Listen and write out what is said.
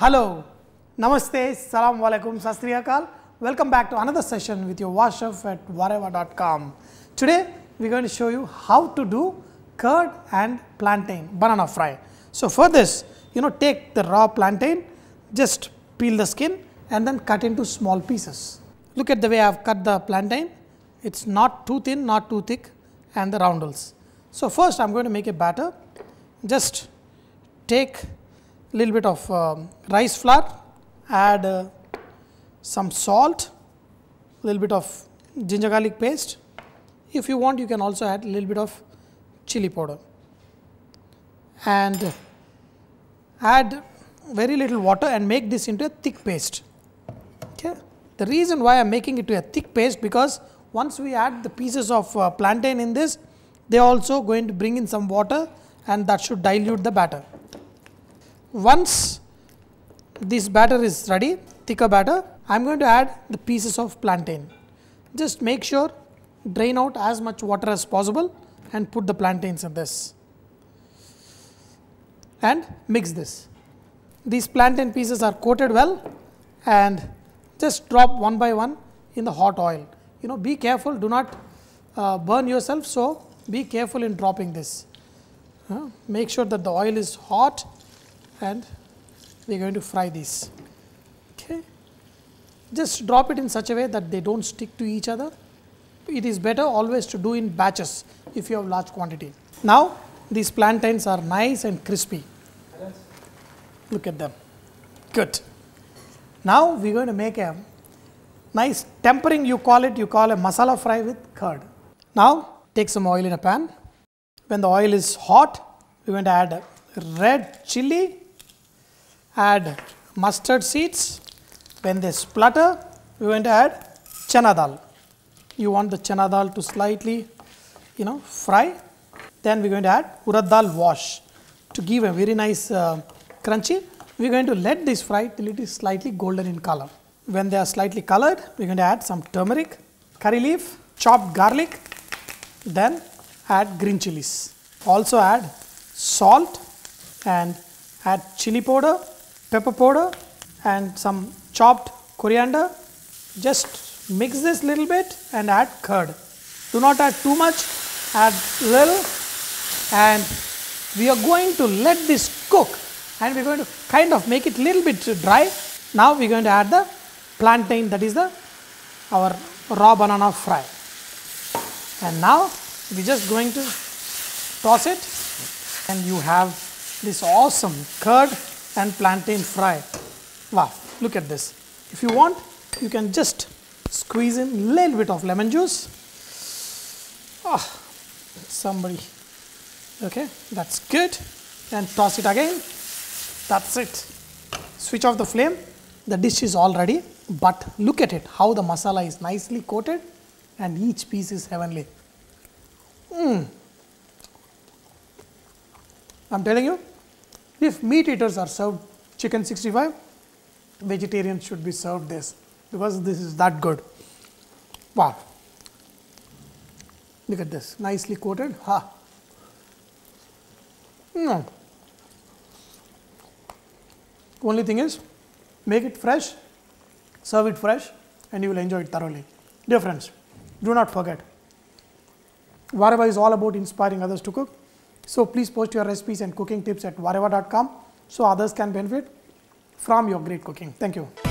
Hello, Namaste, Salam Alaikum, Sat Sri Akal. Welcome back to another session with your Vahchef at vahrehvah.com. Today we are going to show you how to do curd and plantain banana fry. So for this, you know, take the raw plantain, just peel the skin and then cut into small pieces. Look at the way I have cut the plantain. It's not too thin, not too thick and the roundels. So first I am going to make a batter. Just take little bit of um, rice flour, add uh, some salt, little bit of ginger garlic paste. If you want, you can also add a little bit of chili powder and add very little water and make this into a thick paste. Okay. The reason why I am making it to a thick paste because once we add the pieces of uh, plantain in this, they are also going to bring in some water and that should dilute the batter. Once this batter is ready, thicker batter, I am going to add the pieces of plantain. Just make sure drain out as much water as possible and put the plantains in this and mix this. These plantain pieces are coated well and just drop one by one in the hot oil. You know be careful do not uh, burn yourself so be careful in dropping this. Uh, make sure that the oil is hot and we are going to fry these. Okay. Just drop it in such a way that they do not stick to each other. It is better always to do in batches if you have large quantity. Now, these plantains are nice and crispy. Look at them. Good. Now, we are going to make a nice tempering you call it, you call a masala fry with curd. Now, take some oil in a pan. When the oil is hot, we are going to add red chili add mustard seeds. When they splutter, we are going to add chana dal. You want the chana dal to slightly, you know, fry. Then we are going to add urad dal wash to give a very nice uh, crunchy. We are going to let this fry till it is slightly golden in color. When they are slightly colored, we are going to add some turmeric, curry leaf, chopped garlic, then add green chilies. Also add salt and add chili powder pepper powder and some chopped coriander. Just mix this little bit and add curd. Do not add too much, add little and we are going to let this cook and we are going to kind of make it little bit dry. Now we are going to add the plantain that is the our raw banana fry. And now we are just going to toss it and you have this awesome curd and plantain fry. Wow, look at this. If you want, you can just squeeze in a little bit of lemon juice. Ah, somebody, okay, that's good. And toss it again. That's it. Switch off the flame. The dish is all ready, but look at it, how the masala is nicely coated and each piece is heavenly. Mm. I'm telling you, if meat eaters are served chicken 65, vegetarians should be served this because this is that good. Wow. Look at this, nicely coated. Ha. No. Only thing is, make it fresh, serve it fresh, and you will enjoy it thoroughly. Dear friends, do not forget, Vahrehvah is all about inspiring others to cook. So please post your recipes and cooking tips at vahrehvah.com so others can benefit from your great cooking. Thank you.